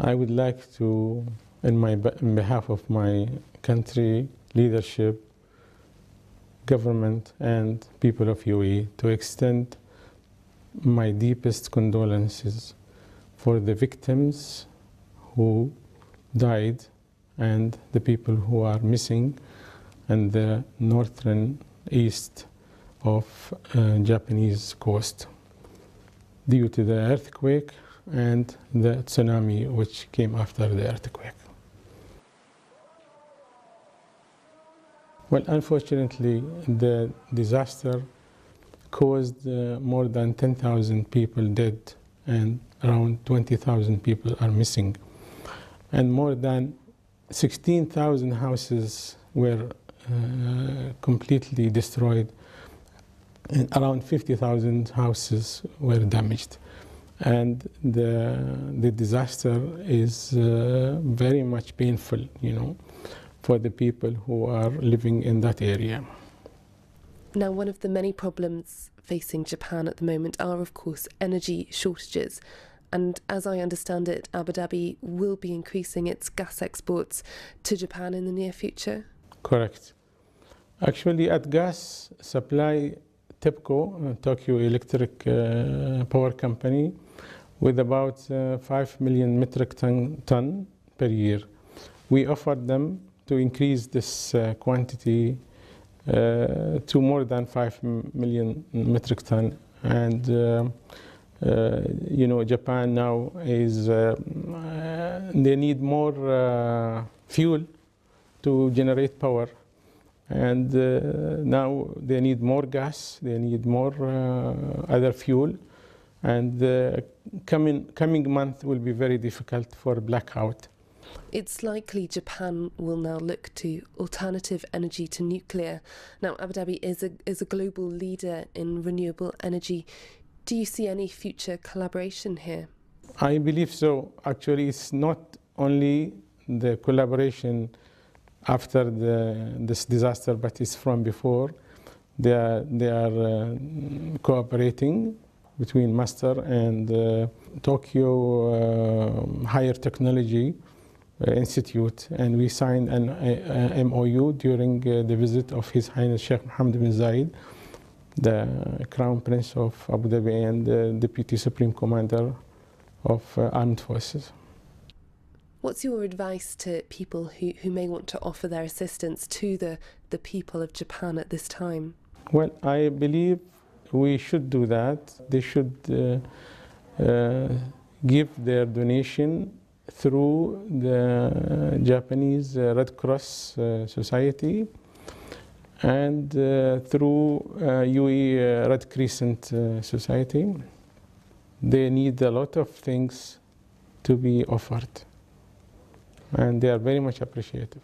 I would like to, in, my, in behalf of my country, leadership, government, and people of UAE, to extend my deepest condolences for the victims who died and the people who are missing in the northern east of uh, Japanese coast. Due to the earthquake and the tsunami which came after the earthquake. Well, unfortunately, the disaster caused uh, more than 10,000 people dead and around 20,000 people are missing. And more than 16,000 houses were uh, completely destroyed and around 50,000 houses were damaged. And the, the disaster is uh, very much painful, you know, for the people who are living in that area. Now, one of the many problems facing Japan at the moment are, of course, energy shortages. And as I understand it, Abu Dhabi will be increasing its gas exports to Japan in the near future. Correct. Actually, ADGAS supply, TEPCO, uh, Tokyo Electric uh, Power Company, with about uh, 5 million metric ton, ton, per year. We offered them to increase this uh, quantity uh, to more than 5 million metric ton. And, uh, you know, Japan now is, they need more fuel to generate power and uh, now they need more gas, they need more uh, other fuel, and the coming, coming month will be very difficult for blackout. It's likely Japan will now look to alternative energy to nuclear. Now, Abu Dhabi is a, is a global leader in renewable energy. Do you see any future collaboration here? I believe so. Actually, it's not only the collaboration after the, this disaster, but it's from before. They are, they are uh, cooperating between Masdar and uh, Tokyo uh, Higher Technology Institute, and we signed an a, a MOU during the visit of His Highness Sheikh Mohammed bin Zayed, the Crown Prince of Abu Dhabi and the Deputy Supreme Commander of Armed Forces. What's your advice to people who, who may want to offer their assistance to the, the people of Japan at this time? Well, I believe we should do that. They should uh, uh, give their donation through the Japanese uh, Red Cross uh, Society and uh, through UAE uh, Red Crescent Society. They need a lot of things to be offered and they are very much appreciative.